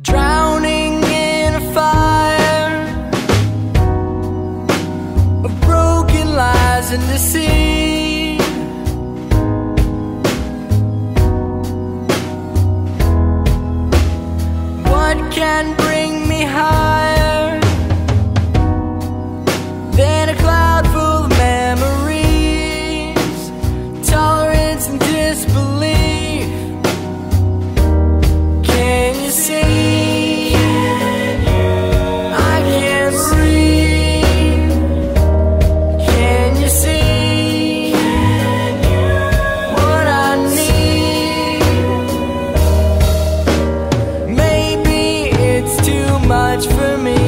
Drowning in a fire much for me.